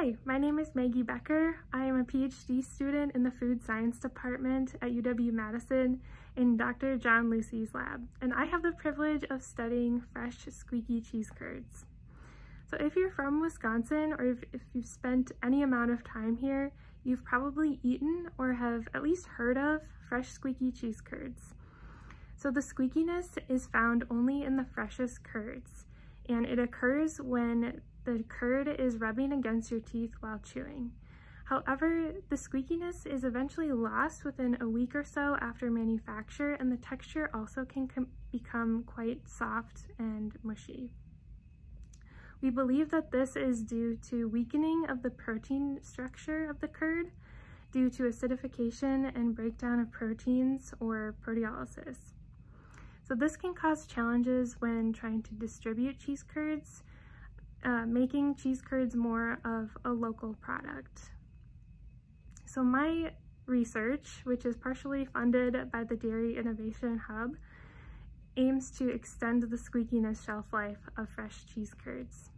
Hi, my name is Maggie Becher. I am a PhD student in the Food Science Department at UW-Madison in Dr. John Lucey's lab, and I have the privilege of studying fresh squeaky cheese curds. So if you're from Wisconsin or if, if you've spent any amount of time here, you've probably eaten or have at least heard of fresh squeaky cheese curds. So the squeakiness is found only in the freshest curds, and it occurs when the curd is rubbing against your teeth while chewing. However, the squeakiness is eventually lost within a week or so after manufacture and the texture also can become quite soft and mushy. We believe that this is due to weakening of the protein structure of the curd due to acidification and breakdown of proteins or proteolysis. So this can cause challenges when trying to distribute cheese curds uh, making cheese curds more of a local product. So my research, which is partially funded by the Dairy Innovation Hub, aims to extend the squeakiness shelf life of fresh cheese curds.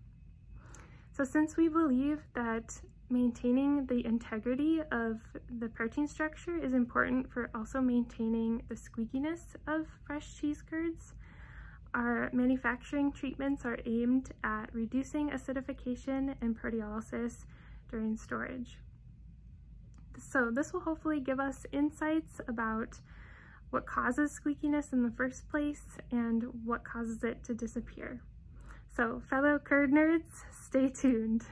So since we believe that maintaining the integrity of the protein structure is important for also maintaining the squeakiness of fresh cheese curds, our manufacturing treatments are aimed at reducing acidification and proteolysis during storage. So this will hopefully give us insights about what causes squeakiness in the first place and what causes it to disappear. So fellow curd nerds, stay tuned.